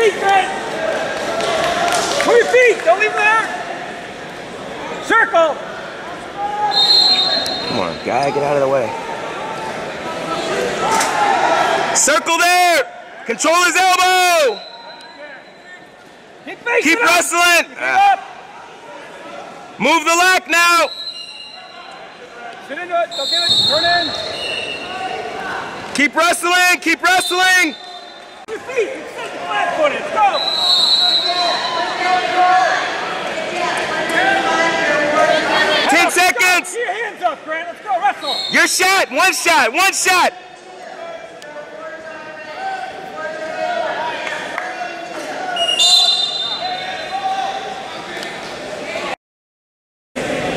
feet, Ben! Move your feet! Don't leave them there! Circle! Come on, guy, get out of the way. Circle there! Control his elbow! Keep, Keep wrestling! Uh, move the leg now! Sit into it, don't give it, turn in! Keep wrestling! Keep wrestling! Up, Grant. Let's go. Wrestle. Your shot. One shot. One shot.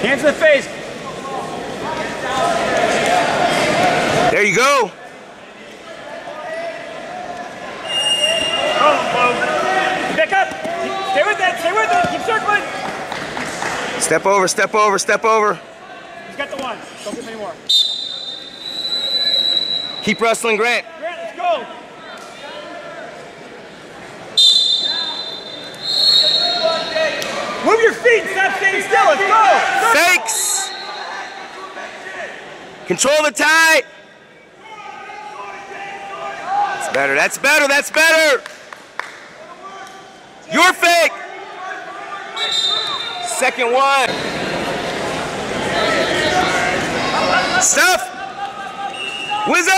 Hands to the face. There you go. Oh. Back up. Stay with it. Stay with it. Keep circling. Step over. Step over. Step over. He's got the one. Don't give him any more. Keep wrestling, Grant. Grant, let's go. Move your feet. Stop staying still. Let's go. Fakes. Control the tie. That's better. That's better. That's better. You're fake. Second one. Stuff. Whizzer.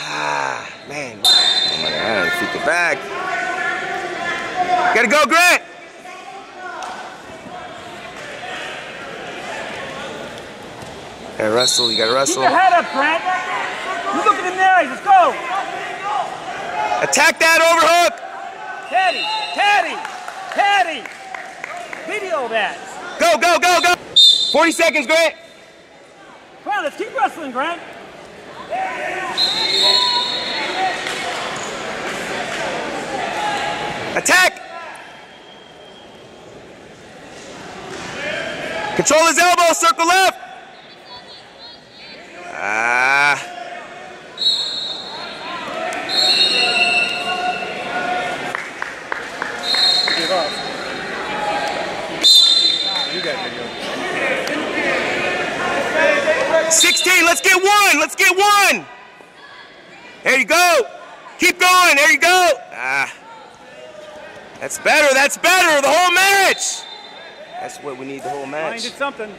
Ah, man. Oh my God. Feet the back. Gotta go, Grant. Gotta wrestle. You gotta Keep wrestle. your head up, Grant. You look at him in the eyes. Let's go. Attack that overhook. Teddy. Teddy. Teddy. Video that. Go, go, go, go. 40 seconds, Grant. Come on, let's keep wrestling, Grant. Attack. Control his elbow. Circle left. Ah. Give up. 16, let's get one, let's get one. There you go. Keep going, there you go. Ah, that's better, that's better, the whole match. That's what we need the whole match. I need something.